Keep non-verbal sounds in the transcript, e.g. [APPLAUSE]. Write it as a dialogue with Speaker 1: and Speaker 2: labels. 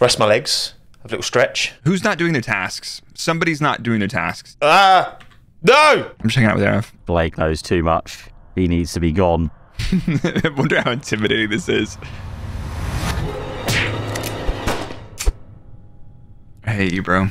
Speaker 1: rest my legs, have a little stretch.
Speaker 2: Who's not doing their tasks? Somebody's not doing their tasks.
Speaker 1: Ah, no!
Speaker 2: I'm just hanging out with Arif.
Speaker 3: Blake knows too much. He needs to be gone.
Speaker 2: I [LAUGHS] wonder how intimidating this is. I hate you, bro.